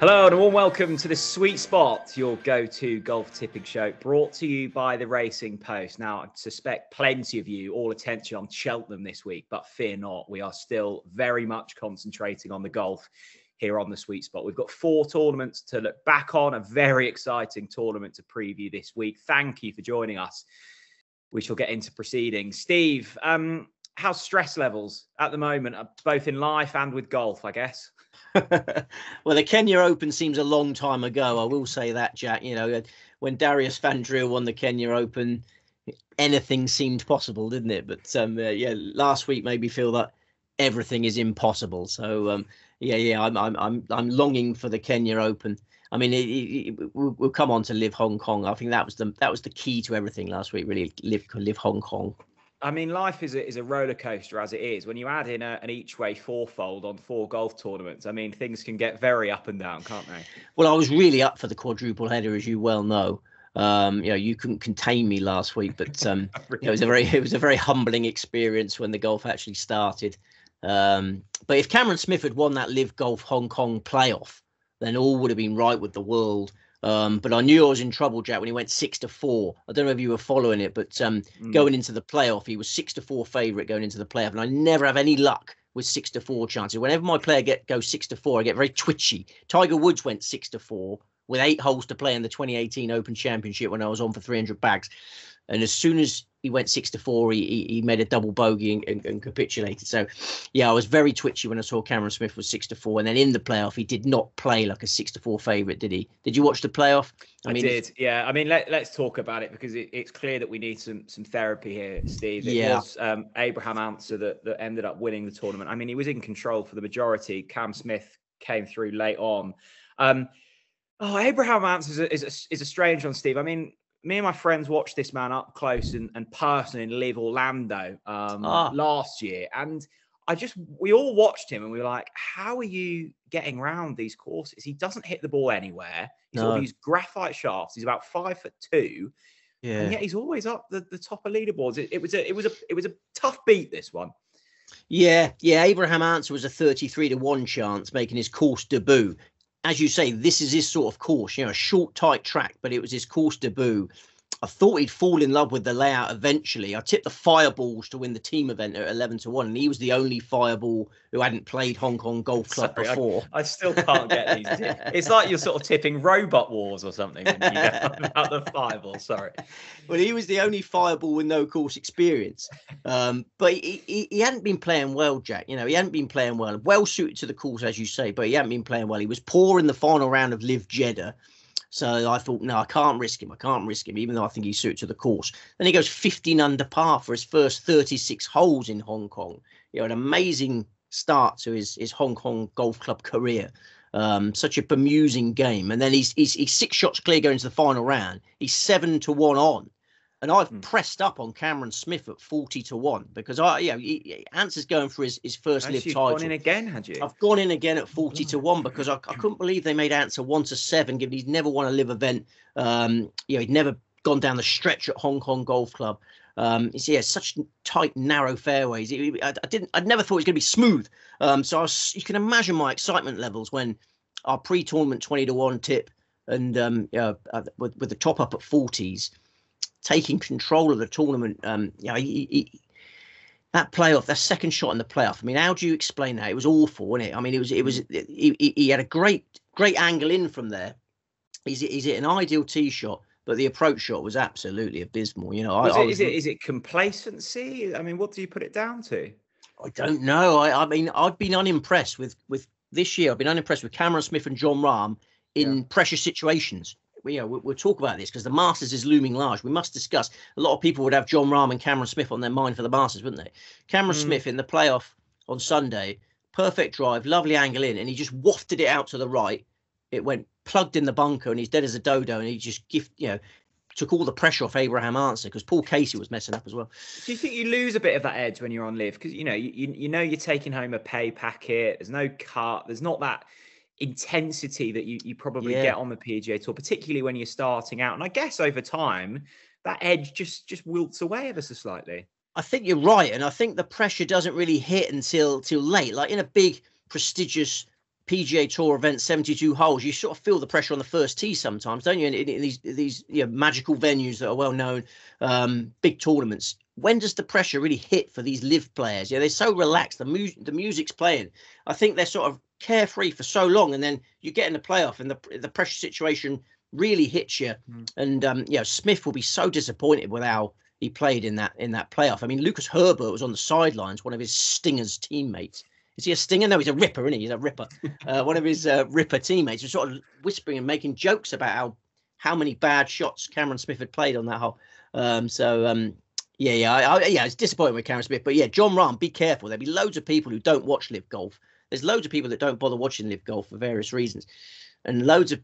Hello and a warm welcome to the Sweet Spot, your go-to golf tipping show, brought to you by the Racing Post. Now, I suspect plenty of you all attention on Cheltenham this week, but fear not, we are still very much concentrating on the golf here on the Sweet Spot. We've got four tournaments to look back on, a very exciting tournament to preview this week. Thank you for joining us. We shall get into proceedings. Steve, um, how's stress levels at the moment, uh, both in life and with golf, I guess? well, the Kenya Open seems a long time ago. I will say that, Jack. You know, when Darius van Driel won the Kenya Open, anything seemed possible, didn't it? But um, uh, yeah, last week made me feel that everything is impossible. So um, yeah, yeah, I'm I'm I'm I'm longing for the Kenya Open. I mean, it, it, it, we'll, we'll come on to LIV Hong Kong. I think that was the that was the key to everything last week. Really, LIV LIV Hong Kong. I mean, life is a, is a roller coaster as it is. When you add in a, an each way fourfold on four golf tournaments, I mean, things can get very up and down, can't they? Well, I was really up for the quadruple header, as you well know. Um, you know, you couldn't contain me last week, but um, it was a very it was a very humbling experience when the golf actually started. Um, but if Cameron Smith had won that LIV Golf Hong Kong playoff, then all would have been right with the world. Um, but I knew I was in trouble, Jack, when he went six to four. I don't know if you were following it, but um, mm. going into the playoff, he was six to four favourite going into the playoff, and I never have any luck with six to four chances. Whenever my player get goes six to four, I get very twitchy. Tiger Woods went six to four with eight holes to play in the 2018 Open Championship when I was on for 300 bags, and as soon as he went six to four. He, he, made a double bogey and, and, and, capitulated. So, yeah, I was very twitchy when I saw Cameron Smith was six to four, and then in the playoff he did not play like a six to four favorite, did he? Did you watch the playoff? I, I mean, did. Yeah, I mean, let, let's talk about it because it, it's clear that we need some some therapy here, Steve. It yeah. was um, Abraham Ancer that that ended up winning the tournament. I mean, he was in control for the majority. Cam Smith came through late on. Um, Oh, Abraham Ancer is a, is a, is a strange one, Steve. I mean, me and my friends watched this man up close and, and personal in LIV Orlando um, ah. last year, and I just we all watched him and we were like, how are you getting around these courses? He doesn't hit the ball anywhere. He's no. all these graphite shafts. He's about five foot two. Yeah. And yet he's always up the, the top of leaderboards. It, it was a it was a it was a tough beat this one. Yeah, yeah. Abraham Ancer was a 33 to 1 chance making his course debut as you say, this is his sort of course, you know, a short, tight track, but it was his course debut. I thought he'd fall in love with the layout eventually. I tipped the Fireballs to win the team event at 11 to 1, and he was the only Fireball who hadn't played Hong Kong Golf Club Sorry, before. I, I, still can't get these. it's like you're sort of tipping Robot Wars or something about the Fireball. Sorry. Well, he was the only Fireball with no course experience. Um, but he, he, he hadn't been playing well, Jack. You know, he hadn't been playing well. Well suited to the course, as you say, but he hadn't been playing well. He was poor in the final round of LIV Jeddah. So I thought, no, I can't risk him. I can't risk him, even though I think he's suited to the course. Then he goes 15 under par for his first 36 holes in Hong Kong. You know, an amazing start to his, his Hong Kong golf club career. Um, such a bemusing game. And then he's, he's he's six shots clear going to the final round. He's seven to one on and I've mm. pressed up on Cameron Smith at forty to one because I, yeah, he, Ancer's going for his, his first LIV title. Gone in again, had you? I've gone in again at forty to one because I, I couldn't believe they made Ancer one to seven, given he's never won a LIV event. Um, you know, he'd never gone down the stretch at Hong Kong Golf Club. Um, it's yeah, such tight, narrow fairways. It, I, I, didn't, I never thought it was going to be smooth. Um, so I was, you can imagine my excitement levels when our pre-tournament twenty to one tip and um, uh, with, with the top up at forties taking control of the tournament. Um, you know, he, he, that playoff, that second shot in the playoff. I mean, how do you explain that? It was awful, wasn't it? I mean, it was, it was, he, he had a great, great angle in from there. He's, he's an ideal tee shot, but the approach shot was absolutely abysmal. You know, I, it, I was, is it is it complacency? I mean, what do you put it down to? I don't know. I, I mean, I've been unimpressed with with this year. I've been unimpressed with Cameron Smith and Jon Rahm in yeah. pressure situations you know, we'll, talk about this because the Masters is looming large. We must discuss. A lot of people would have Jon Rahm and Cameron Smith on their mind for the Masters, wouldn't they? Cameron mm. Smith in the playoff on Sunday, perfect drive, lovely angle in, and he just wafted it out to the right. It went plugged in the bunker, and he's dead as a dodo, and he just gift, you know, took all the pressure off Abraham Ancer because Paul Casey was messing up as well. Do you think you lose a bit of that edge when you're on LIV? Because you know, you, you know you're taking home a pay packet. There's no cut. There's not that intensity that you, you probably yeah. get on the PGA Tour, particularly when you're starting out. And I guess over time, that edge just just wilts away ever so slightly. I think you're right, and I think the pressure doesn't really hit until till late. Like in a big prestigious PGA Tour event, 72 holes, you sort of feel the pressure on the first tee sometimes, don't you? In, in, in these these you know, magical venues that are well known, um, big tournaments. When does the pressure really hit for these LIV players? Yeah, they're so relaxed. The music, the music's playing. I think they're sort of carefree for so long, and then you get in the playoff, and the the pressure situation really hits you. Mm. And um, you know, Smith will be so disappointed with how he played in that in that playoff. I mean, Lucas Herbert was on the sidelines, one of his Stingers teammates is he a stinger? No, he's a ripper, isn't he? He's a ripper. Uh, one of his uh, ripper teammates was sort of whispering and making jokes about how how many bad shots Cameron Smith had played on that hole. Um, so um, yeah, yeah, I, I, yeah, it's disappointing with Cameron Smith, but yeah, Jon Rahm, be careful. There'll be loads of people who don't watch LIV golf. There's loads of people that don't bother watching LIV golf for various reasons, and loads of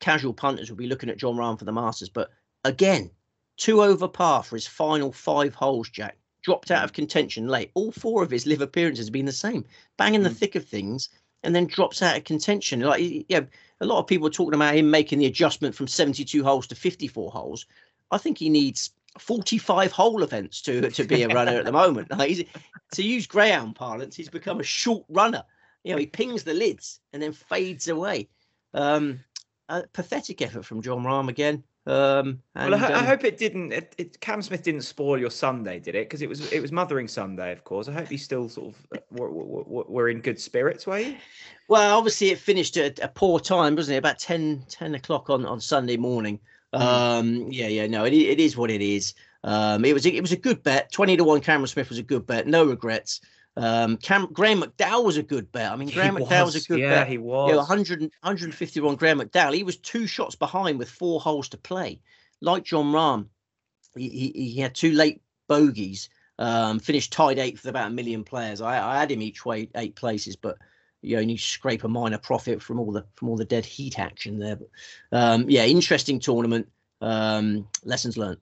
casual punters will be looking at Jon Rahm for the Masters. But again, two over par for his final five holes, Jack dropped out of contention late. All four of his LIV appearances have been the same, bang in the mm. thick of things, and then drops out of contention. Like, you know, a lot of people are talking about him making the adjustment from 72 holes to 54 holes. I think he needs 45 hole events to to be a runner at the moment. Like to use greyhound parlance, he's become a short runner. You know, he pings the lids and then fades away. Um, a pathetic effort from Jon Rahm again. Um, and, well, I, um, I, hope it didn't. It, it, Cam Smith didn't spoil your Sunday, did it? Because it was it was Mothering Sunday, of course. I hope you still sort of uh, were, were, were in good spirits, were you? Well, obviously it finished at a poor time, wasn't it? About 10, 10 o'clock on, on Sunday morning. Mm. Um, yeah, yeah, no, it, it is what it is. Um, it was it was a good bet. Twenty to one. Cameron Smith was a good bet. No regrets. Um, Cam, Graham McDowell was a good bet. I mean, Graham he McDowell was, was a good yeah, bet. Yeah, he was. You know, 100, 151 Graham McDowell. He was two shots behind with four holes to play. Like John Rahm, he, he, he had two late bogeys, um, finished tied eighth with about a million players. I, I had him each way eight places, but you only scrape a minor profit from all the from all the dead heat action there. But um, yeah, interesting tournament. Um, lessons learned.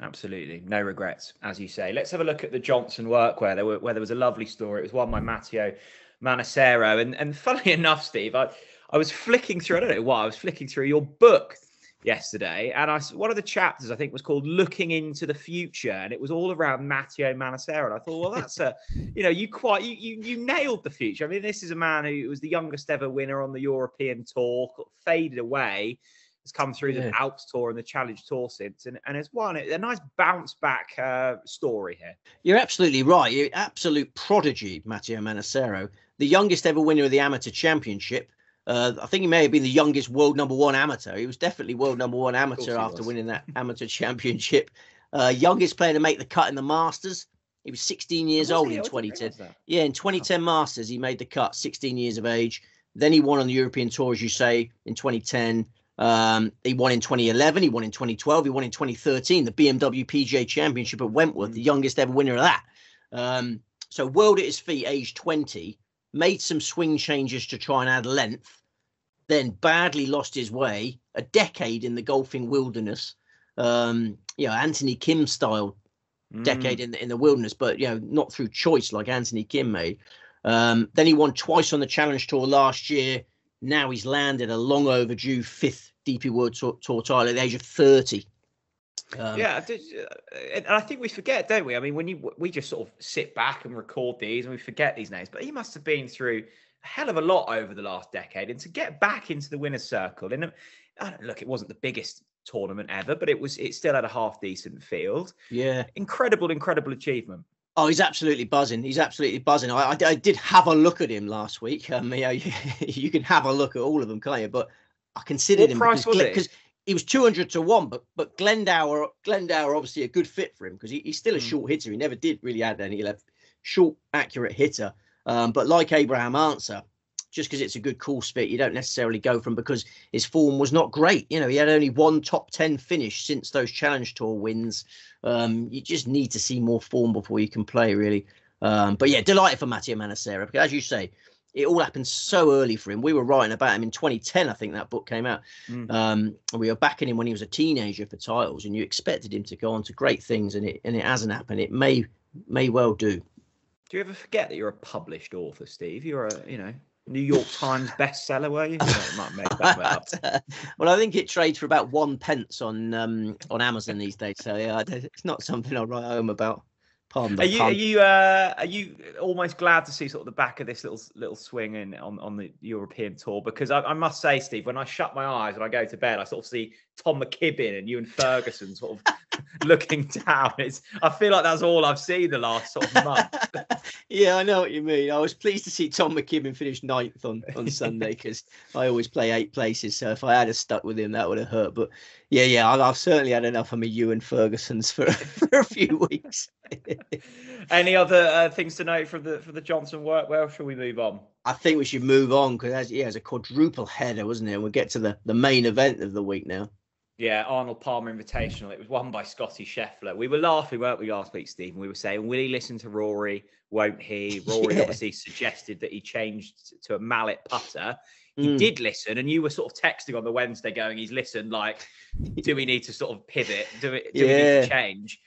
Absolutely, no regrets, as you say. Let's have a look at the Jonsson workwear. There were, where there was a lovely story. It was one by Matteo Manassero, and and funnily enough, Steve, I I was flicking through. I don't know why I was flicking through your book yesterday, and I one of the chapters I think was called "Looking into the Future," and it was all around Matteo Manassero. And I thought, well, that's a you know you quite you you you nailed the future. I mean, this is a man who was the youngest ever winner on the European Tour, faded away has come through yeah. the Alps Tour and the Challenge Tour since, and, and has won a nice bounce back uh, story here. You're absolutely right. You're absolute prodigy, Matteo Manassero, the youngest ever winner of the Amateur Championship. Uh, I think he may have been the youngest world number one amateur. He was definitely world number one amateur after was. winning that amateur championship. Uh, youngest player to make the cut in the Masters. He was 16 years was old he? in 2010. Yeah, in 2010 oh. Masters, he made the cut, 16 years of age. Then he won on the European Tour, as you say, in 2010. Um, he won in 2011, he won in 2012, he won in 2013, the BMW PGA Championship at Wentworth, the youngest ever winner of that. Um, so, world at his feet, age 20, made some swing changes to try and add length, then badly lost his way, a decade in the golfing wilderness. Um, you know, Anthony Kim style mm. decade in the, in the wilderness, but you know, not through choice like Anthony Kim made. Um, then he won twice on the Challenge Tour last year now he's landed a long overdue fifth DP World title at the age of 30. Um, yeah, uh, and I think we forget, don't we? I mean, when you we just sort of sit back and record these and we forget these names, but he must have been through a hell of a lot over the last decade, and to get back into the winner's circle, and look, it wasn't the biggest tournament ever, but it was it still had a half decent field. Yeah, incredible, incredible achievement. Oh, he's absolutely buzzing. He's absolutely buzzing. I, I, I did have a look at him last week. Um, you, know, you, you, can have a look at all of them, can't you? But I considered what him price because, was because he was 200 to 1 but but Glendower Glendower obviously a good fit for him because he, he's still a mm. short hitter he never did really add any left short accurate hitter um, but like Abraham Ancer just because it's a good course fit, you don't necessarily go from because his form was not great. You know, he had only one top 10 finish since those Challenge Tour wins. Um, you just need to see more form before you can play, really. Um, but yeah, delighted for Matteo Manassero because, as you say, it all happened so early for him. We were writing about him in 2010, I think that book came out. Mm. Um, we were backing him when he was a teenager for titles, and you expected him to go on to great things, and it and it hasn't happened. It may may well do. Do you ever forget that you're a published author, Steve? You're a you know New York Times bestseller, were you? might make that well, I think it trades for about one pence on um, on Amazon these days. So yeah, it's not something I write home about. Pardon are you are you uh, are you almost glad to see sort of the back of this little little swing in on, on the European tour? Because I, I, must say, Steve, when I shut my eyes and I go to bed, I sort of see Tom McKibbin and Ewen Ferguson sort of looking down. It's I feel like that's all I've seen the last sort of month. yeah, I know what you mean. I was pleased to see Tom McKibbin finish ninth on on Sunday because I always play eight places. So if I had a stuck with him, that would have hurt. But yeah, yeah, I've, I've certainly had enough of my and Fergusons for for a few weeks. Any other uh, things to note from the for the Jonsson work? Well, shall we move on? I think we should move on because yeah, it's a quadruple header, wasn't it? And We'll get to the the main event of the week now. Yeah, Arnold Palmer Invitational. It was won by Scotty Scheffler. We were laughing, weren't we, last week, Stephen? We were saying, will he listen to Rory? Won't he? Rory yeah. obviously suggested that he changed to a mallet putter. He mm. did listen, and you were sort of texting on the Wednesday going, he's listened, like, do we need to sort of pivot? Do, it, do yeah. we need to change?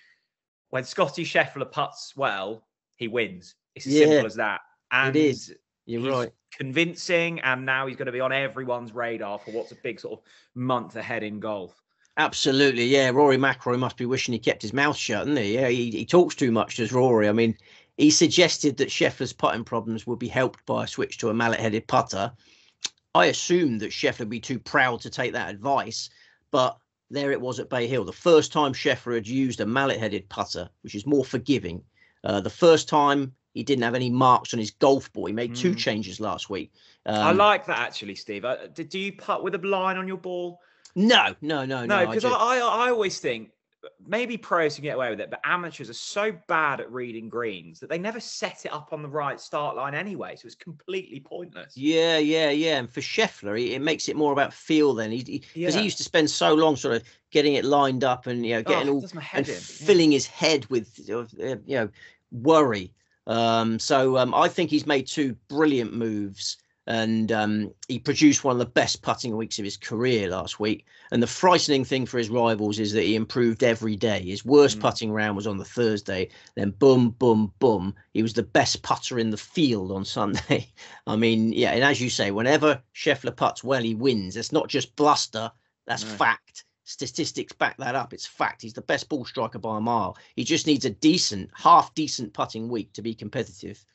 When Scotty Scheffler puts well, he wins. It's as yeah. simple as that. And it is. You're right. Convincing, and now he's going to be on everyone's radar for what's a big sort of month ahead in golf. Absolutely, yeah. Rory McIlroy must be wishing he kept his mouth shut, isn't he? Yeah, he, he talks too much, does Rory? I mean, he suggested that Scheffler's putting problems would be helped by a switch to a mallet-headed putter. I assumed that Scheffler would be too proud to take that advice, but there it was at Bay Hill. The first time Scheffler had used a mallet-headed putter, which is more forgiving. Uh, the first time he didn't have any marks on his golf ball. He made two mm. changes last week. Um, I like that actually, Steve. Uh, did, do you putt with a line on your ball? No, no, no, no. Because I, I, I, I always think maybe pros can get away with it, but amateurs are so bad at reading greens that they never set it up on the right start line anyway. So it's completely pointless. Yeah, yeah, yeah. And for Scheffler, it, makes it more about feel then. Because he, he, yeah. he, used to spend so long sort of getting it lined up and you know getting oh, all and in. filling yeah. his head with uh, you know worry. Um, so um, I think he's made two brilliant moves and um, he produced one of the best putting weeks of his career last week. And the frightening thing for his rivals is that he improved every day. His worst mm. putting round was on the Thursday, then boom, boom, boom. He was the best putter in the field on Sunday. I mean, yeah, and as you say, whenever Scheffler puts well, he wins. It's not just bluster, that's no. fact. Statistics back that up. It's fact. He's the best ball striker by a mile. He just needs a decent, half decent putting week to be competitive.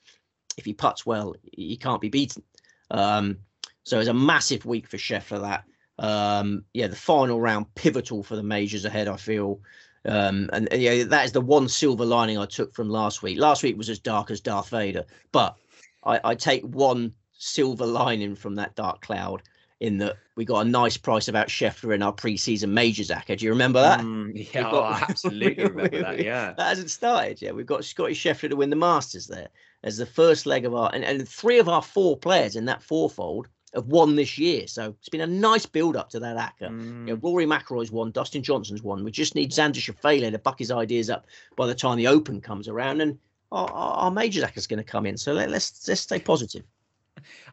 If he puts well, he can't be beaten. Um, so it's a massive week for Scheffler. That um, yeah, the final round pivotal for the majors ahead. I feel. Um, and, and yeah, that is the one silver lining I took from last week. Last week was as dark as Darth Vader, but I, I take one silver lining from that dark cloud in that we got a nice price about Scheffler in our preseason majors acca. Do you remember that? Mm, yeah, got, oh, absolutely remember that. Yeah, that hasn't started yet. We've got Scotty Scheffler to win the Masters there as the first leg of our and, and three of our four players in that fourfold have won this year. So it's been a nice build up to that acca. Mm. You know, Rory McIlroy's won, Dustin Johnson's won. We just need Xander Schauffele to buck his ideas up by the time the Open comes around, and our, our majors is going to come in. So let, let's let's stay positive.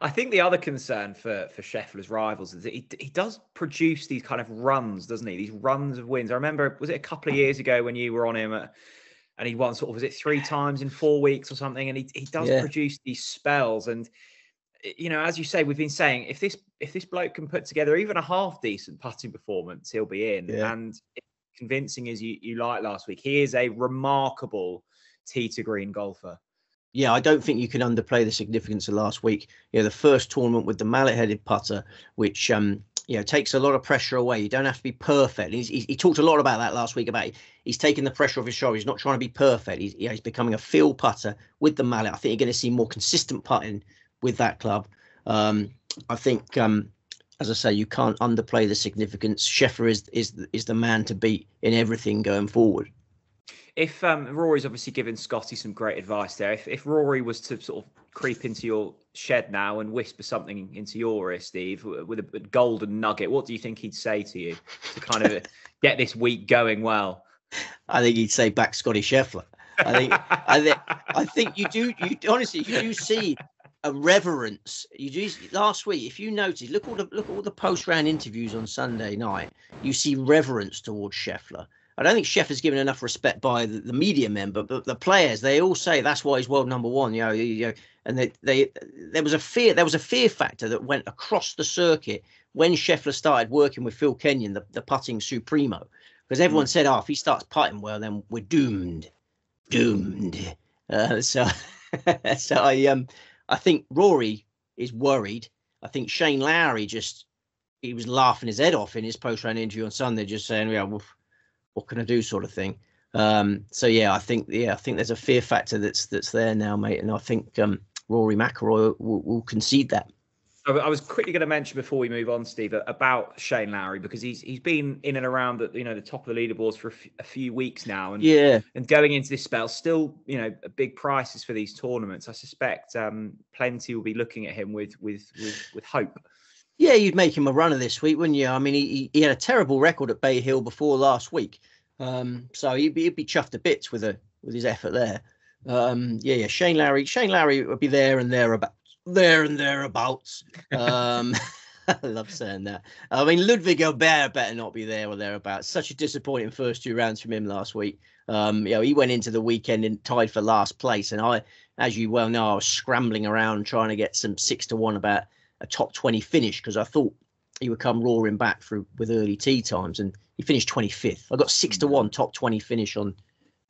I think the other concern for for Scheffler's rivals is that he he does produce these kind of runs, doesn't he? These runs of wins. I remember was it a couple of years ago when you were on him at and he won sort of was it three times in four weeks or something and he, he does yeah. produce these spells and you know as you say we've been saying if this if this bloke can put together even a half decent putting performance he'll be in yeah. and convincing as you, you like last week he is a remarkable tee to green golfer yeah, I don't think you can underplay the significance of last week. You know, the first tournament with the mallet-headed putter, which um, you know takes a lot of pressure away. You don't have to be perfect. He's, he, he talked a lot about that last week. About he's taking the pressure off his shoulder. He's not trying to be perfect. He's, you know, he's becoming a field putter with the mallet. I think you're going to see more consistent putting with that club. Um, I think, um, as I say, you can't underplay the significance. Scheffler is is is the man to beat in everything going forward if um, Rory's obviously given Scotty some great advice there, if, if Rory was to sort of creep into your shed now and whisper something into your ear, Steve, with a golden nugget, what do you think he'd say to you to kind of get this week going well? I think he'd say back Scotty Scheffler. I think I think I think you do you honestly you do see a reverence. You do last week, if you notice, look all the look all the post round interviews on Sunday night. You see reverence towards Scheffler. I don't think Chef is given enough respect by the, the media member, but the players they all say that's why he's world number one. You know, you know, and they, they there was a fear there was a fear factor that went across the circuit when Scheffler started working with Phil Kenyon, the, the putting supremo, because everyone mm. said, "Oh, if he starts putting well, then we're doomed." doomed. Uh, so, so I um, I think Rory is worried. I think Shane Lowry just he was laughing his head off in his post round interview on Sunday, just saying, "Yeah, well, what can I do?" sort of thing. Um, so yeah, I think yeah, I think there's a fear factor that's that's there now, mate, and I think um, Rory McIlroy will, will concede that. I was quickly going to mention before we move on, Steve, about Shane Lowry because he's he's been in and around the you know the top of the leaderboards for a, f- a few weeks now, and yeah, and going into this spell, still you know big prices for these tournaments. I suspect um, plenty will be looking at him with with with, with hope. Yeah, you'd make him a runner this week, wouldn't you? I mean, he he had a terrible record at Bay Hill before last week, um, so he'd be, he'd be chuffed to bits with a with his effort there. Um, yeah, yeah. Shane Lowry, Shane Lowry would be there and there about there and thereabouts. Um, I love saying that. I mean, Ludwig Åberg better not be there or thereabouts. Such a disappointing first two rounds from him last week. Um, you know, he went into the weekend and tied for last place, and I, as you well know, I was scrambling around trying to get some six to one about a top twenty finish because I thought he would come roaring back through with early tee times, and he finished twenty fifth. I got six to mm. one top twenty finish on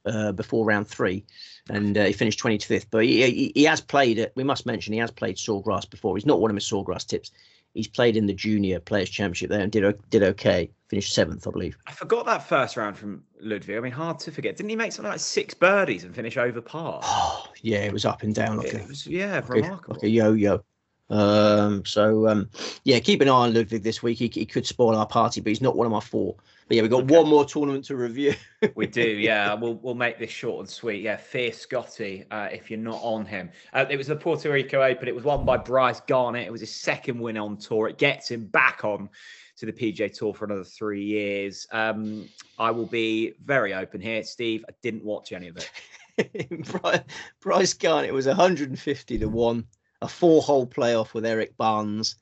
uh, before round three, and uh, he finished 25th. But he, he, he has played it. We must mention he has played Sawgrass before. He's not one of my Sawgrass tips. He's played in the Junior Players Championship there and did did okay. Finished seventh, I believe. I forgot that first round from Ludwig. I mean, hard to forget. Didn't he make something like six birdies and finish over par? Oh, yeah, it was up and down. Like it a, was, yeah, like remarkable. A, like a yo-yo. Um, so um, yeah, keep an eye on Ludwig this week. He, he could spoil our party, but he's not one of my four. But yeah, we've got okay. one more tournament to review. we do, yeah. We'll we'll make this short and sweet. Yeah, fear Scotty uh, if you're not on him. Uh, it was the Puerto Rico Open. It was won by Bryce Garnett. It was his second win on tour. It gets him back on to the PGA Tour for another three years. Um, I will be very open here, Steve. I didn't watch any of it. Bryce Garnett was 150 to one, a four-hole playoff with Erik Barnes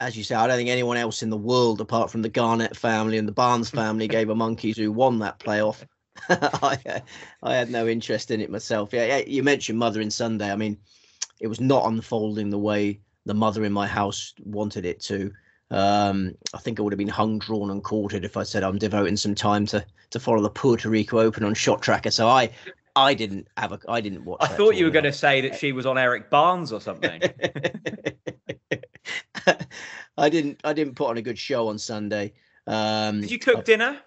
as you say, I don't think anyone else in the world, apart from the Garnett family and the Barnes family, gave a monkeys who won that playoff. I, I had no interest in it myself. Yeah, you mentioned Mothering Sunday. I mean, it was not unfolding the way the mother in my house wanted it to. Um, I think I would have been hung, drawn, and quartered if I said I'm devoting some time to to follow the Puerto Rico Open on Shot Tracker. So I I didn't have a I didn't watch. I thought you were going to say that she was on Erik Barnes or something. I didn't. I didn't put on a good show on Sunday. Um, Did you cook I, dinner?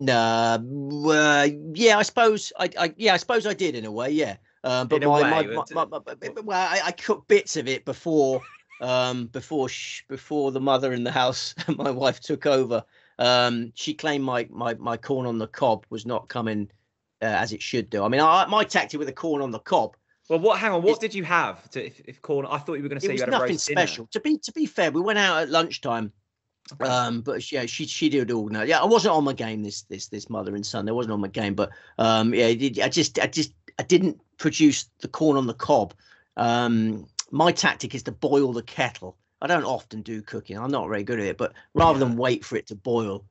Nah. Uh, yeah, I suppose. I, I, Yeah, I suppose I did in a way. Yeah. Um, but my, way, my, my, my, well, I, I cooked bits of it before. Um, before sh- before the mother in the house, my wife took over. Um, she claimed my my my corn on the cob was not coming uh, as it should do. I mean, I, my tactic with the corn on the cob well, what? Hang on. What did you have to, if, if corn? I thought you were going to say you had nothing special. Dinner. To be to be fair, we went out at lunchtime. Okay. Um, but yeah, she she did all now. Yeah, I wasn't on my game this this this mother and son. There wasn't on my game, but um, yeah, I just I just I didn't produce the corn on the cob. Um, my tactic is to boil the kettle. I don't often do cooking. I'm not very good at it, but rather than wait for it to boil,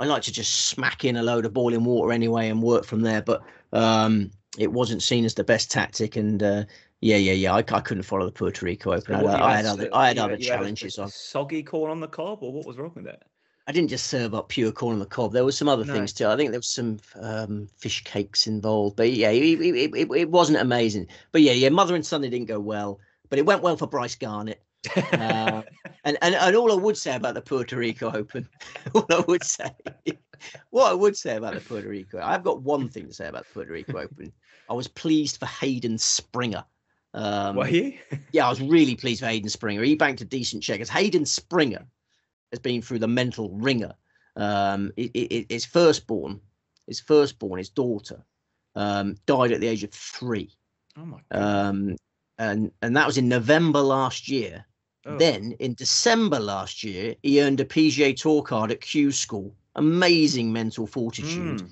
I like to just smack in a load of boiling water anyway and work from there. But um, it wasn't seen as the best tactic, and uh, yeah, yeah, yeah, I, I couldn't follow the Puerto Rico Open. So I, I, had other, I had other challenges on. Soggy corn on the cob, or what was wrong with it? I didn't just serve up pure corn on the cob. There was some other no. things too. I think there was some um, fish cakes involved, but yeah, it, it, it, it, wasn't amazing. But yeah, yeah, mother and son, it didn't go well, but it went well for Bryce Garnett. Uh, and, and and all I would say about the Puerto Rico Open, all I would say, what I would say about the Puerto Rico, I've got one thing to say about the Puerto Rico Open. I was pleased for Hayden Springer. Um, Were you? yeah, I was really pleased for Hayden Springer. He banked a decent check. As Hayden Springer has been through the mental ringer. Um, it, it, his firstborn, his firstborn, his daughter, um, died at the age of three. Oh my god! Um, and and that was in November last year. Oh. Then in December last year, he earned a PGA Tour card at Q School. Amazing mental fortitude. Mm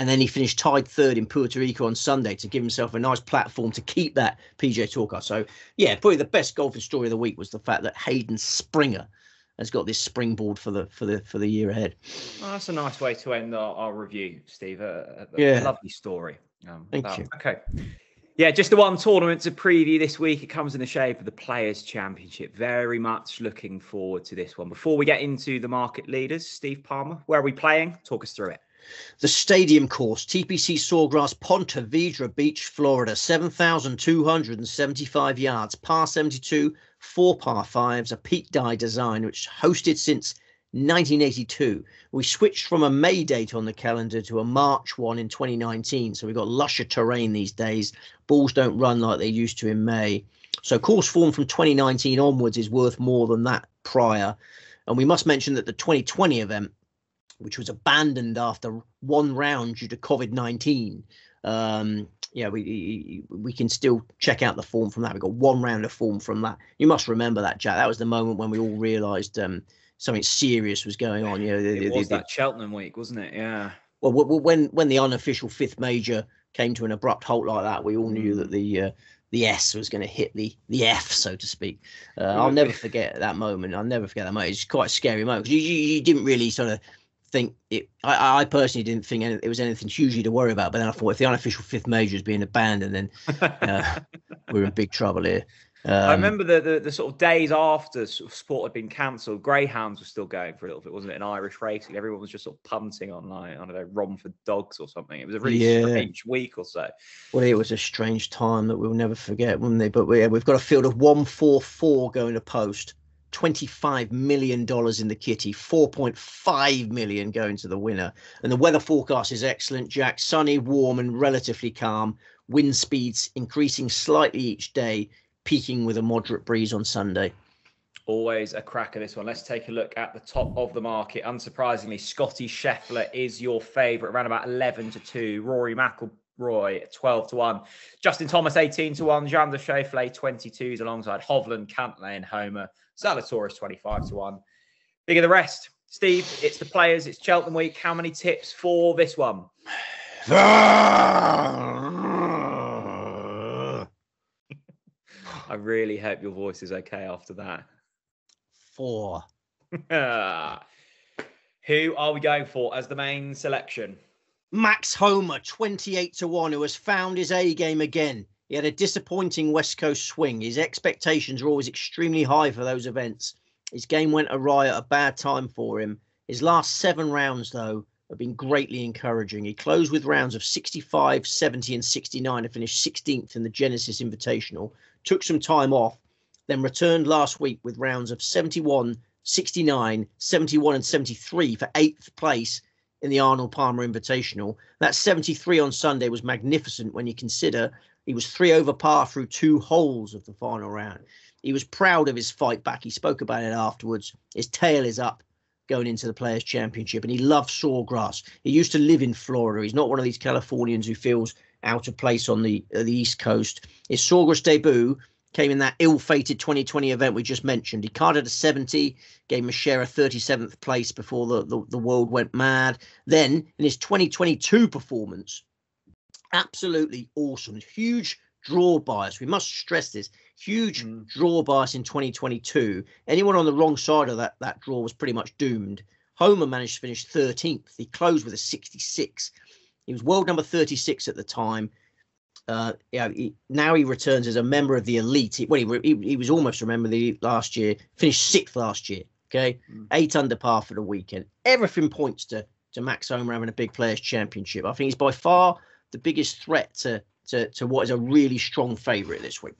and then he finished tied third in Puerto Rico on Sunday to give himself a nice platform to keep that PGA Tour card. So yeah, probably the best golfing story of the week was the fact that Hayden Springer has got this springboard for the for the for the year ahead. Well, that's a nice way to end our, our review, Steve. A, yeah, lovely story. Um, Thank that. you. Okay. Yeah, just the one tournament to preview this week. It comes in the shape of the Players' Championship. Very much looking forward to this one. Before we get into the market leaders, Steve Palmer, where are we playing? Talk us through it. The stadium course, TPC Sawgrass, Ponte Vedra Beach, Florida, 7,275 yards, par 72, four par fives, a Pete Dye design, which hosted since 1982. We switched from a May date on the calendar to a March one in 2019. So we've got lusher terrain these days. Balls don't run like they used to in May. So course form from 2019 onwards is worth more than that prior. And we must mention that the 2020 event, which was abandoned after one round due to COVID 19, um, yeah, we we can still check out the form from that. We got one round of form from that. You must remember that, Jack. That was the moment when we all realised um, something serious was going on. You know, the, it was the, that the, Cheltenham week, wasn't it? Yeah. Well, when when the unofficial fifth major came to an abrupt halt like that, we all knew that mm. the uh, the S was going to hit the the F, so to speak. Uh, I'll never forget that moment. I'll never forget that moment. It's quite a scary moment because you, you, you didn't really sort of think it. I, I personally didn't think it was anything hugely to worry about. But then I thought if the unofficial fifth major is being abandoned, then uh, we're in big trouble here. Um, I remember the, the, the sort of days after sort of sport had been cancelled, greyhounds were still going for a little bit, wasn't it? In Irish racing, everyone was just sort of punting on like I don't know Romford Dogs or something. It was a really yeah. strange week or so. Well, it was a strange time that we'll never forget, won't they? But we, we've got a field of one four four going to post. $25 million in the kitty, 4.5 million going to the winner. And the weather forecast is excellent, Jack. Sunny, warm, and relatively calm. Wind speeds increasing slightly each day peaking with a moderate breeze on Sunday. Always a cracker this one. Let's take a look at the top of the market. Unsurprisingly, Scotty Scheffler is your favourite, around about 11 to 2. Rory McIlroy, 12 to 1. Justin Thomas, 18 to 1. Xander Schauffele, 22s alongside Hovland, Cantlay, and Homa. Zalatoris, 25 to 1. Bigger the rest. Steve, it's the players, it's Cheltenham week. How many tips for this one? Ah! I really hope your voice is okay after that. Four. Who are we going for as the main selection? Max Homa, 28 to 1, who has found his A game again. He had a disappointing West Coast swing. His expectations are always extremely high for those events. His game went awry at a bad time for him. His last seven rounds, though, have been greatly encouraging. He closed with rounds of 65, 70, and 69 and finished 16th in the Genesis Invitational. Took some time off, then returned last week with rounds of 71, 69, 71, and 73 for eighth place in the Arnold Palmer Invitational. That 73 on Sunday was magnificent when you consider he was three over par through two holes of the final round. He was proud of his fight back. He spoke about it afterwards. His tail is up going into the Players Championship, and he loves sawgrass. He used to live in Florida. He's not one of these Californians who feels out of place on the uh, the East Coast. His sawgrass debut came in that ill-fated 2020 event we just mentioned. He carded a 70, gave share a 37th place before the, the, the world went mad. Then in his 2022 performance, absolutely awesome. Huge draw bias. We must stress this huge mm. draw bias in 2022. Anyone on the wrong side of that that draw was pretty much doomed. Homa managed to finish 13th. He closed with a 66. He was world number 36 at the time. Uh, yeah, he, now he returns as a member of the elite. He, well, he, he, he was almost a member of the last year. Finished sixth last year. Okay, mm. eight under par for the weekend. Everything points to to Max Homa having a big players championship. I think he's by far the biggest threat to to, to what is a really strong favourite this week.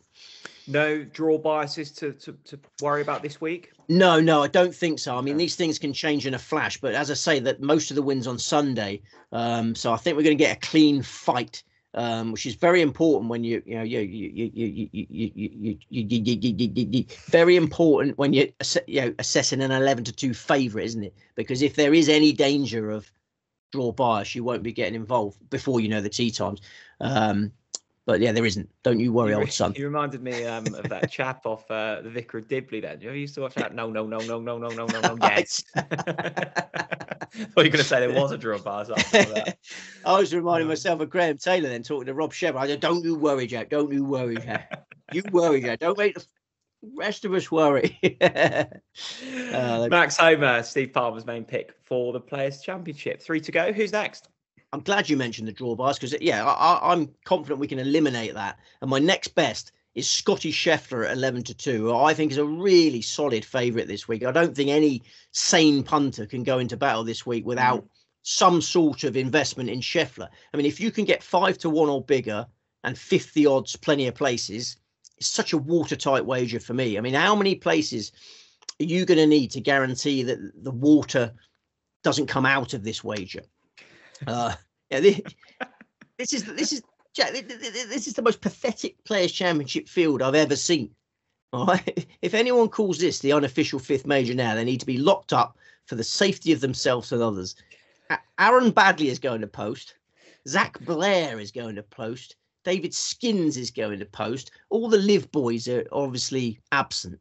No draw biases to, to, to, worry about this week? No, no, I don't think so. I mean, these things can change in a flash, but as I say, that most of the wins on Sunday. Um, so I think we're going to get a clean fight um, which is very important when you you know you you you you you you, you, you, you, you very important when you're you know, assessing an eleven to two favourite, isn't it? Because if there is any danger of draw bias, you won't be getting involved before you know the tee times. Um, but yeah, there isn't. Don't you worry, old son. You reminded me um, of that chap off uh, the Vicar of Dibley. Then you used to watch that. No, no, no, no, no, no, no, no, no. Yes. What are you going to say there was a after that. I was reminding myself of Graham Taylor then talking to Rob Shepard. I said, "Don't you worry, Jack. Don't you worry, Jack. You worry, Jack. Don't make the rest of us worry. uh, Max Homa, Steve Palmer's main pick for the Players Championship. Three to go. Who's next? I'm glad you mentioned the draw bias because yeah, I, am confident we can eliminate that. And my next best is Scotty Scheffler at 11 to two. I think is a really solid favourite this week. I don't think any sane punter can go into battle this week without mm. some sort of investment in Scheffler. I mean, if you can get five to one or bigger and 50 odds, plenty of places, it's such a watertight wager for me. I mean, how many places are you going to need to guarantee that the water doesn't come out of this wager? Uh, yeah, this, this is this is Jack. this is the most pathetic players' championship field I've ever seen. All right. If anyone calls this the unofficial fifth major now, they need to be locked up for the safety of themselves and others. Aaron Baddeley is going to post. Zach Blair is going to post. David Skinns is going to post. All the live boys are obviously absent.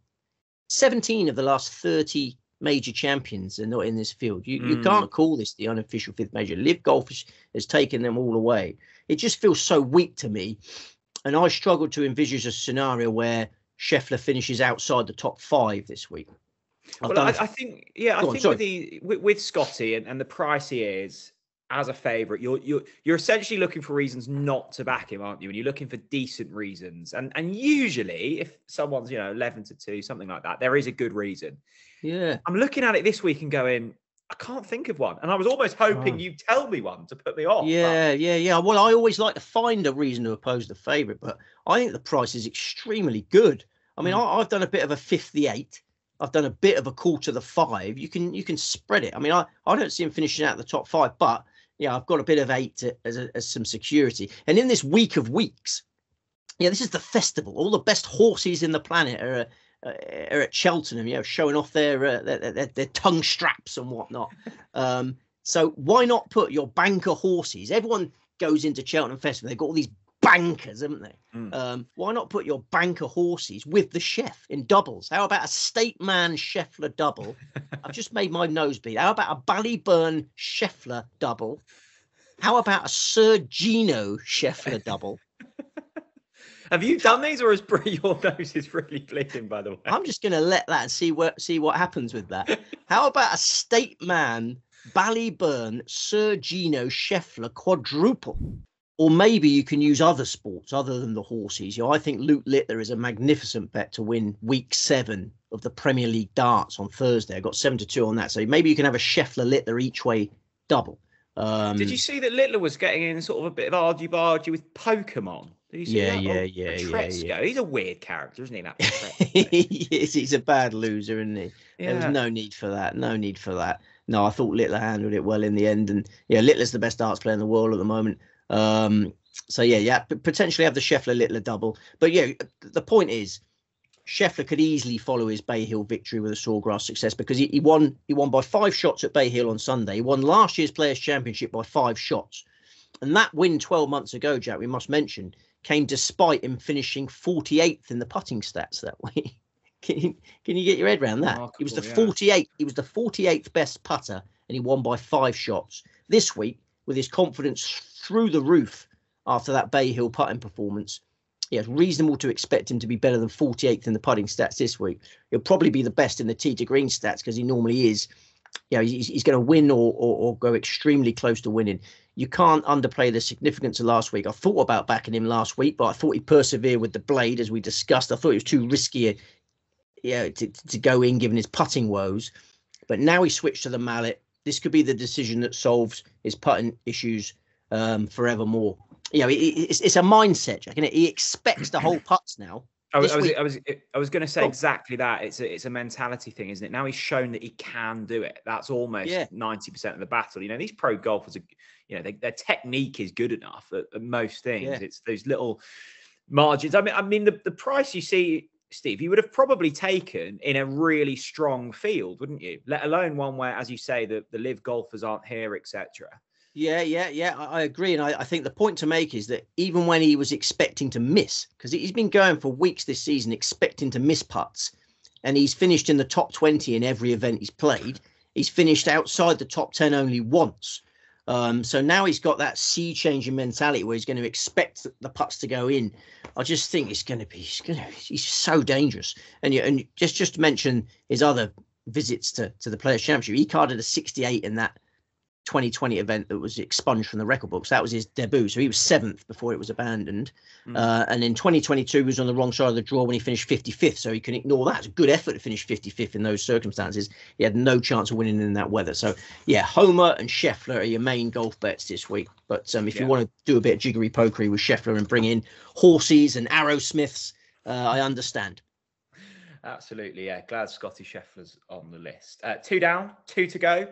17 of the last 30 major champions are not in this field. You, mm. you can't call this the unofficial fifth major. Live Golf has, has taken them all away. It just feels so weak to me. And I struggle to envisage a scenario where Scheffler finishes outside the top five this week. I've well, I, I, think, yeah, I think with the with, with Scotty and, and the price he is, as a favourite, you're you're you're essentially looking for reasons not to back him, aren't you? And you're looking for decent reasons. And and usually, if someone's you know eleven to two, something like that, there is a good reason. Yeah. I'm looking at it this week and going, I can't think of one. And I was almost hoping oh. you tell me one to put me off. Yeah, but... yeah, yeah. Well, I always like to find a reason to oppose the favourite, but I think the price is extremely good. I mean, mm. I, I've done a bit of a 58. I've done a bit of a call to the five. You can you can spread it. I mean, I, I don't see him finishing out the top five, but yeah, I've got a bit of eight to, as, a, as some security. And in this week of weeks, yeah, this is the festival. All the best horses in the planet are, uh, are at Cheltenham, you know, showing off their, uh, their, their, their tongue straps and whatnot. Um, so why not put your banker horses? Everyone goes into Cheltenham Festival. They've got all these bankers, haven't they? Mm. Um, why not put your banker horses with the chef in doubles? How about a State Man Scheffler double? I've just made my nose bleed. How about a Ballyburn Scheffler double? How about a Sir Gino Scheffler double? Have you done these, or is your nose is really bleeding? By the way, I'm just going to let that see what see what happens with that. How about a State Man Ballyburn Sir Gino Scheffler quadruple? Or maybe you can use other sports other than the horses. You know, I think Luke Littler is a magnificent bet to win week seven of the Premier League darts on Thursday. I got seven to two on that. So maybe you can have a Scheffler Littler each way double. Um, Did you see that Littler was getting in sort of a bit of argy bargy with Pokemon? yeah, yeah, oh, yeah, yeah, yeah. He's a weird character, isn't he? That he is. He's a bad loser, isn't he? Yeah. There was no need for that. No need for that. No, I thought Littler handled it well in the end, and yeah, Littler's the best darts player in the world at the moment. Um, so yeah, yeah, potentially have the Scheffler Littler double. But yeah, the point is, Scheffler could easily follow his Bay Hill victory with a Sawgrass success because he, he won he won by five shots at Bay Hill on Sunday. He won last year's Players Championship by five shots, and that win 12 months ago, Jack, we must mention, came despite him finishing 48th in the putting stats that week. can, you, can you get your head around that? he was the 48. He was the 48th best putter, and he won by five shots. This week, with his confidence through the roof after that Bay Hill putting performance. It's reasonable to expect him to be better than 48th in the putting stats this week. He'll probably be the best in the tee to green stats because he normally is. You know, he's, he's going to win or, or, or go extremely close to winning. You can't underplay the significance of last week. I thought about backing him last week, but I thought he'd persevere with the blade as we discussed. I thought it was too risky, yeah, to, to go in given his putting woes. But now he switched to the mallet. This could be the decision that solves his putting issues um, forevermore. You know, it, it's, it's a mindset, Jack, he expects the whole putts now. I was, I was, I was, I was, going to say exactly that. It's a, it's a mentality thing, isn't it? Now he's shown that he can do it. That's almost ninety percent of the battle. You know, these pro golfers are, you know, they, their technique is good enough at, at most things. Yeah. It's those little margins. I mean, I mean, the, the price you see, Steve, you would have probably taken in a really strong field, wouldn't you? Let alone one where, as you say, the the LIV golfers aren't here, etc. Yeah, yeah, yeah. I, I agree, and I, I, think the point to make is that even when he was expecting to miss, because he's been going for weeks this season expecting to miss putts, and he's finished in the top twenty in every event he's played. He's finished outside the top ten only once. Um, so now he's got that sea changing mentality where he's going to expect the putts to go in. I just think it's going to be he's going to he's so dangerous. And you, and just just to mention his other visits to to the Players Championship, he carded a 68 in that 2020 event that was expunged from the record books. That was his debut. So he was seventh before it was abandoned. Mm. Uh, and in 2022, he was on the wrong side of the draw when he finished 55th. So he can ignore that. It's a good effort to finish 55th in those circumstances. He had no chance of winning in that weather. So, yeah, Homa and Scheffler are your main golf bets this week. But um, if yeah. you want to do a bit of jiggery pokery with Scheffler and bring in horses and Arrowsmiths, uh, I understand. Absolutely, yeah. Glad Scotty Scheffler's on the list. Uh, two down, two to go.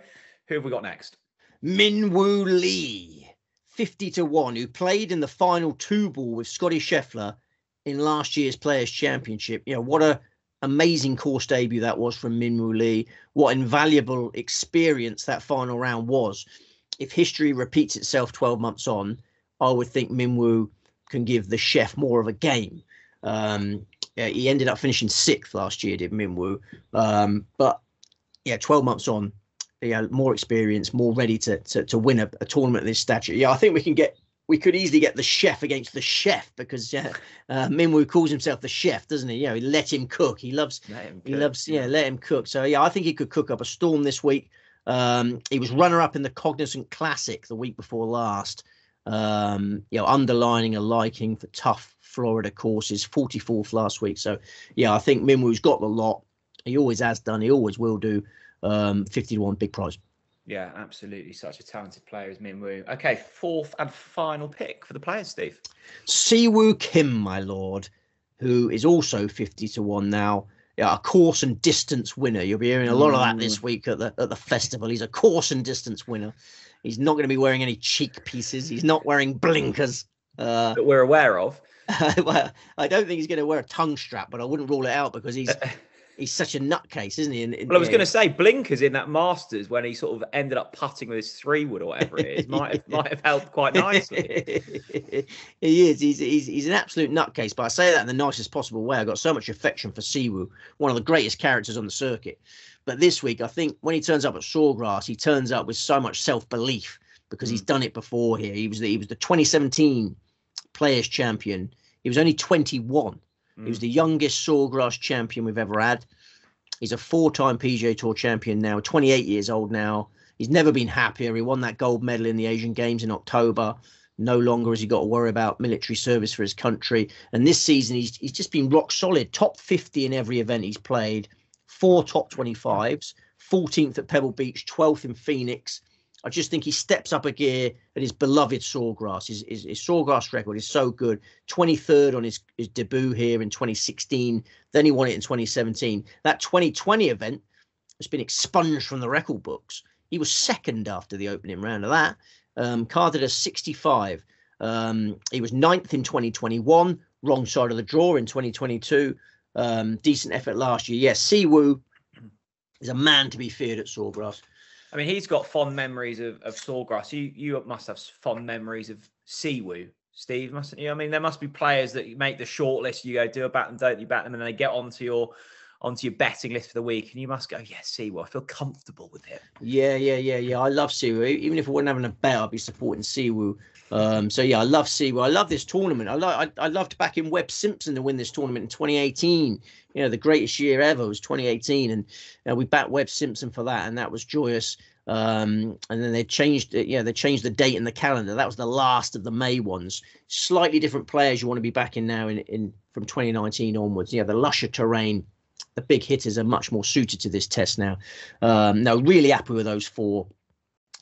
Who have we got next? Minwoo Lee, 50 to 1, who played in the final two ball with Scotty Scheffler in last year's Players' Championship. You know, what a amazing course debut that was from Minwoo Lee. What invaluable experience that final round was. If history repeats itself 12 months on, I would think Minwoo can give the chef more of a game. Um, yeah, he ended up finishing sixth last year, did Minwoo. Um, but yeah, 12 months on, you know, more experience, more ready to to, to win a, a tournament of this stature. Yeah, I think we can get we could easily get the chef against the chef because uh, uh, Minwoo calls himself the chef, doesn't he? You know, he let him cook. He loves he loves yeah, let him cook. So yeah, I think he could cook up a storm this week. Um, he was runner up in the Cognizant Classic the week before last. Um, you know, underlining a liking for tough Florida courses, 44th last week. So yeah, I think Minwoo's got the lot. He always has done. He always will do um, 50 to 1 big prize. Yeah, absolutely. Such a talented player as Min Woo. Okay, fourth and final pick for the players, Steve. Siwoo Kim, my lord, who is also 50 to 1 now. Yeah, a course and distance winner. You'll be hearing a lot of that this mm. week at the at the festival. He's a course and distance winner. He's not going to be wearing any cheek pieces. He's not wearing blinkers. Uh, that we're aware of. I don't think he's going to wear a tongue strap, but I wouldn't rule it out because he's he's such a nutcase, isn't he? In, in, well, I was going to say blinkers in that Masters when he sort of ended up putting with his three wood or whatever it is might have might have helped quite nicely. he is. He's, he's he's an absolute nutcase, but I say that in the nicest possible way. I got so much affection for Siwoo, one of the greatest characters on the circuit. But this week, I think when he turns up at Sawgrass, he turns up with so much self belief because mm. he's done it before here. He was the, he was the 2017 Players Champion. He was only 21 he was mm. the youngest Sawgrass champion we've ever had. He's a four-time PGA Tour champion now, 28 years old now. He's never been happier. He won that gold medal in the Asian Games in October. No longer has he got to worry about military service for his country. And this season, he's he's just been rock solid, top 50 in every event he's played, four top 25s, 14th at Pebble Beach, 12th in Phoenix, I just think he steps up a gear at his beloved Sawgrass. His, his, his Sawgrass record is so good. 23rd on his, his debut here in 2016. Then he won it in 2017. That 2020 event has been expunged from the record books. He was second after the opening round of that, um, carded as 65. Um, he was ninth in 2021, wrong side of the draw in 2022. Um, decent effort last year. Yes, Siwoo is a man to be feared at Sawgrass. I mean, he's got fond memories of, of Sawgrass. You you must have fond memories of Siwoo, Steve, mustn't you? I mean, there must be players that make the short list. You go do a bat and don't you bat them, and they get onto your onto your betting list for the week, and you must go, yeah, Siwoo. I feel comfortable with him. Yeah, yeah, yeah, yeah. I love Siwoo. Even if I wasn't having a bet, I'd be supporting Siwoo. Um, so yeah, I love Siwoo. I love this tournament. I love. I, I loved back in Webb Simpson to win this tournament in 2018 you know the greatest year ever was 2018 and uh, we backed webb simpson for that and that was joyous um, and then they changed it. Yeah, they changed the date in the calendar. That was the last of the May ones. Slightly different players you want to be back in now in, in from 2019 onwards. Yeah, the lusher terrain, the big hitters are much more suited to this test now. Um, no, really happy with those four.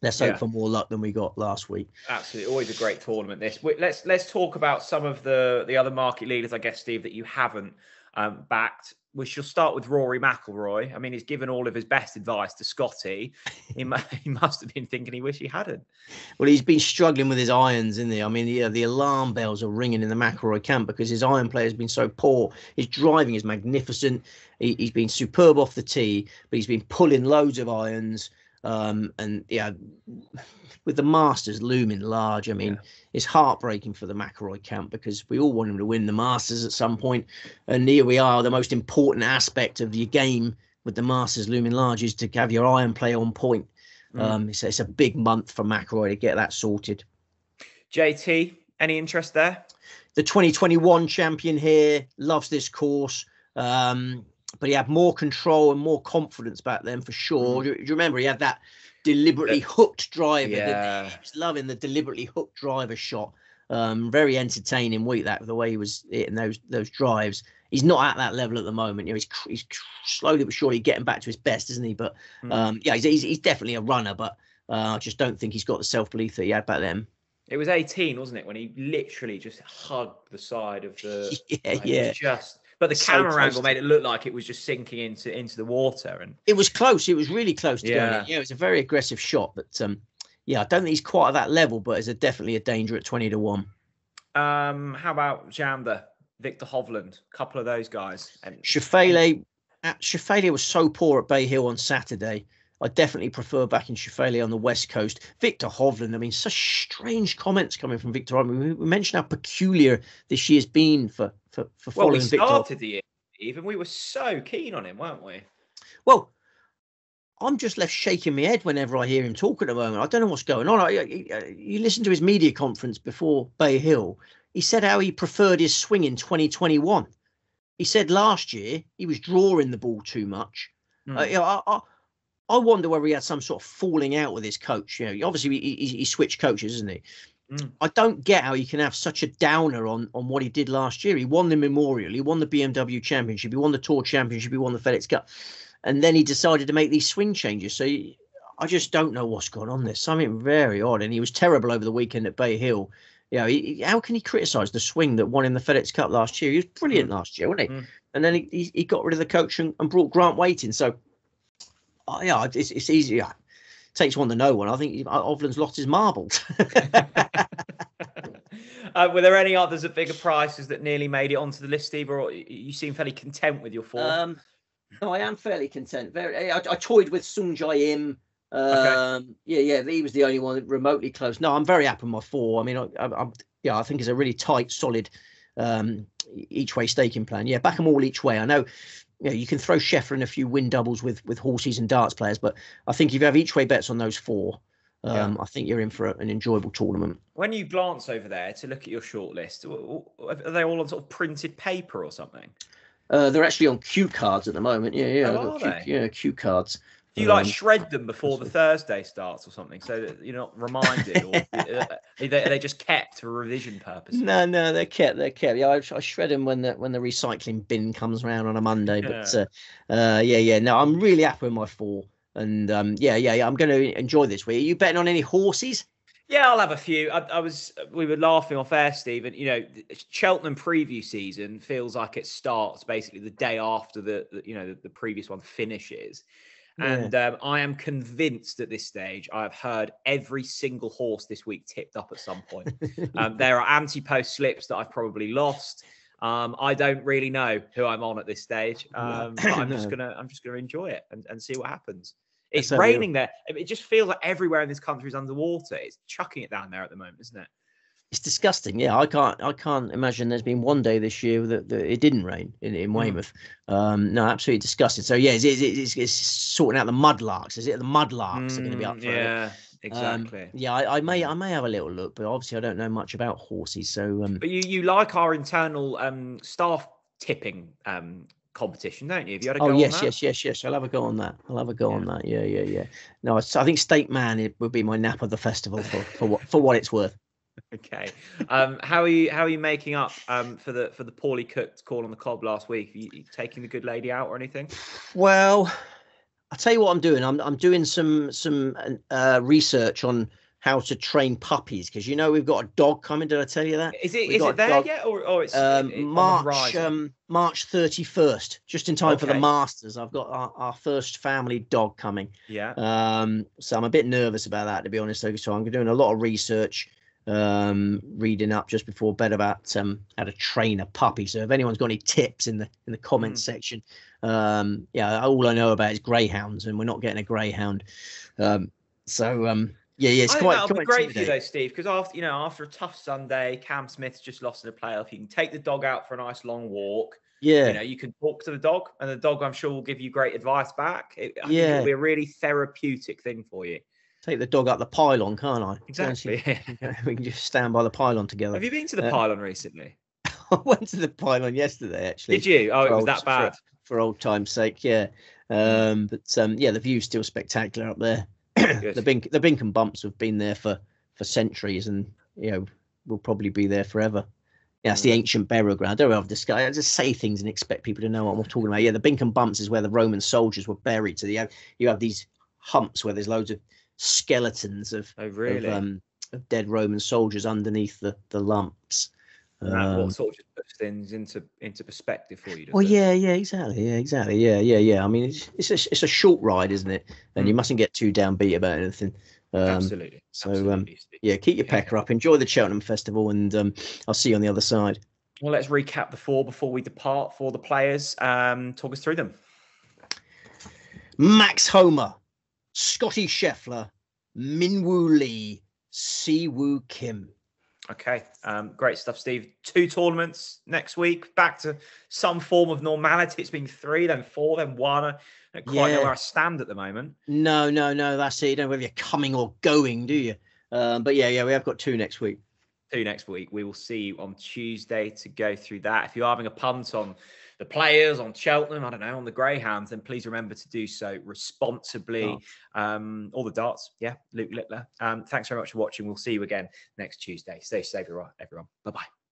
Let's hope yeah. for more luck than we got last week. Absolutely, always a great tournament. This. Let's let's talk about some of the the other market leaders, I guess, Steve, that you haven't um, backed we shall start with Rory McIlroy. I mean, he's given all of his best advice to Scotty. He, he must have been thinking he wish he hadn't. Well, he's been struggling with his irons, isn't he? I mean, yeah, the alarm bells are ringing in the McIlroy camp because his iron play has been so poor. His driving is magnificent. He, he's been superb off the tee, but he's been pulling loads of irons. Um, and yeah, with the Masters looming large, I mean, yeah. it's heartbreaking for the McIlroy camp because we all want him to win the Masters at some point, and here we are. The most important aspect of your game with the Masters looming large is to have your iron play on point. Mm. Um, it's, it's a big month for McIlroy to get that sorted. JT, any interest there? The 2021 champion here loves this course. Um, but he had more control and more confidence back then for sure. Mm. Do, you remember he had that deliberately hooked driver? Yeah. He was loving the deliberately hooked driver shot. Um, very entertaining week that the way he was hitting those those drives. He's not at that level at the moment. You know, he's he's slowly but surely getting back to his best, isn't he? But mm. um, yeah, he's, he's, he's definitely a runner, but uh, I just don't think he's got the self belief that he had back then. It was 18, wasn't it, when he literally just hugged the side of the yeah, like, yeah. just but the so camera angle made it look like it was just sinking into into the water and it was close. It was really close to yeah. it. Yeah, it was a very aggressive shot, but um yeah, I don't think he's quite at that level, but it's a, definitely a danger at 20 to 1. Um, how about Xander, Viktor Hovland, a couple of those guys. And Schauffele, Schauffele was so poor at Bay Hill on Saturday. I definitely prefer back in Schauffele on the west coast. Viktor Hovland, I mean, such strange comments coming from Viktor. I mean, we mentioned how peculiar this year's been for for, for well, we started Viktor. the year, even we were so keen on him, weren't we? Well, I'm just left shaking my head whenever I hear him talk at the moment. I don't know what's going on. I, I, you listen to his media conference before Bay Hill. He said how he preferred his swing in 2021. He said last year he was drawing the ball too much. Mm. Uh, you know, I, I, I wonder whether he had some sort of falling out with his coach. You know, obviously he, he, he switched coaches, isn't he? Mm. I don't get how you can have such a downer on on what he did last year. He won the Memorial, he won the BMW Championship, he won the Tour Championship, he won the FedEx Cup, and then he decided to make these swing changes. So I just don't know what's going on. There's something very odd, and he was terrible over the weekend at Bay Hill. You know, he, how can he criticise the swing that won in the FedEx Cup last year? He was brilliant mm. last year, wasn't he? Mm. And then he, he got rid of the coach and, and brought Grant Waiting. So oh, yeah, it's, it's easy. Takes one to know one. I think Hovland's lost his marbles. uh, were there any others at bigger prices that nearly made it onto the list, Steve, or you seem fairly content with your four? Um, no, I am fairly content. Very, I, I toyed with Sungjae Im. Um, okay. Yeah, yeah, he was the only one remotely close. No, I'm very happy with my four. I mean, I, am yeah, I think it's a really tight, solid um, each way staking plan. Yeah, back them all each way. I know you, know, you can throw Scheffler in a few win doubles with with horses and darts players, but I think if you have each way bets on those four, um, yeah. I think you're in for a, an enjoyable tournament. When you glance over there to look at your shortlist, are they all on sort of printed paper or something? Uh, they're actually on cue cards at the moment. Yeah, yeah, oh, cue, yeah, cue cards. Do you like um, shred them before the Thursday starts or something, so that you're not reminded, or are, they, are they just kept for revision purposes? No, no, they're kept. They're kept. Yeah, I, I shred them when the when the recycling bin comes around on a Monday. Yeah. But uh, uh, yeah, yeah. No, I'm really happy with my four, and um, yeah, yeah, yeah. I'm going to enjoy this week. Are you betting on any horses? Yeah, I'll have a few. I, I, was we were laughing off air, Stephen. You know, Cheltenham preview season feels like it starts basically the day after the, the you know the, the, previous one finishes. And um, I am convinced at this stage, I have heard every single horse this week tipped up at some point. um, there are anti post slips that I've probably lost. Um, I don't really know who I'm on at this stage. Um, I'm just gonna I'm just gonna enjoy it and, and see what happens. It's raining there. It just feels like everywhere in this country is underwater. It's chucking it down there at the moment, isn't it? It's disgusting. Yeah, I can't I can't imagine there's been one day this year that, that it didn't rain in, in hmm. Weymouth. Um, no, absolutely disgusting. So yeah, it's, it's, it's, sorting out the mudlarks. Is it the mudlarks mm, are going to be up for yeah. It? Um, exactly. Um, yeah, I, I, may I may have a little look, but obviously I don't know much about horses. So, um, but you you like our internal um, staff tipping um, competition, don't you? Have you had a oh, go oh, yes, yes, yes, yes. I'll have a go on that. I'll have a go yeah. on that. Yeah, yeah, yeah. No, I, I think State Man it would be my nap of the festival for for what for what it's worth. Okay. Um, how are you? How are you making up um, for the for the poorly cooked call on the cob last week? Are you, you taking the good lady out or anything? Well, I'll tell you what I'm doing. I'm I'm doing some some uh, research on how to train puppies because you know we've got a dog coming. Did I tell you that? Is it is it there dog, yet or, or it's um, it, March um, March 31st, just in time okay. for the Masters. I've got our, our, first family dog coming. Yeah. Um, so I'm a bit nervous about that to be honest. So I'm doing a lot of research um, reading up just before bed about um, how to train a puppy. So if anyone's got any tips in the in the comments mm. section, um, yeah, all I know about is greyhounds, and we're not getting a greyhound. Um, so um, yeah, yeah, it's I quite. That'll be great for you though, Steve, because after you know after a tough Sunday, Cam Smith's just lost in a playoff. You can take the dog out for a nice long walk. Yeah, you know, you can talk to the dog, and the dog, I'm sure, will give you great advice back. It, I yeah, it'll be a really therapeutic thing for you take the dog up the pylon, can't I? Exactly. we can just stand by the pylon together. Have you been to the uh, pylon recently? I went to the pylon yesterday, actually. Did you? Oh, it was that bad. for old time's sake. Yeah, um, but um, yeah, the view's still spectacular up there. the Bink the Binkham bumps have been there for for centuries, and you know will probably be there forever. Yeah, it's the mm. ancient burial ground. I don't know this guy I just say things and expect people to know what I'm talking about. Yeah, the Binkham bumps is where the Roman soldiers were buried. So you have you have these humps where there's loads of skeletons of, oh, really? of, um, of dead Roman soldiers underneath the the lumps. Um, what sort of puts things into into perspective for you? Well, it? yeah, yeah, exactly, yeah, exactly, yeah, yeah, yeah. I mean, it's it's a, it's a short ride, isn't it? And mm. you mustn't get too downbeat about anything. Um, Absolutely. So, um, Absolutely. Um, yeah, keep your pecker up. Enjoy the Cheltenham Festival, and um, I'll see you on the other side. Well, let's recap the four before we depart for the players. Um, talk us through them. Max Homa, Scotty Scheffler, Minwoo Lee, Siwoo Kim. Okay, um, great stuff, Steve. Two tournaments next week, back to some form of normality. It's been three, then four, then one. I don't quite yeah. know where I stand at the moment. No, no, no, that's it. You don't know whether you're coming or going, do you? Um, but yeah, yeah, we have got two next week. Two next week. We will see you on Tuesday to go through that. If you're having a punt on the players on Cheltenham, I don't know, on the Greyhounds, then please remember to do so responsibly. Oh. Um, all the darts, yeah, Luke Littler. Um, thanks very much for watching. We'll see you again next Tuesday. Stay safe, everyone. Bye bye.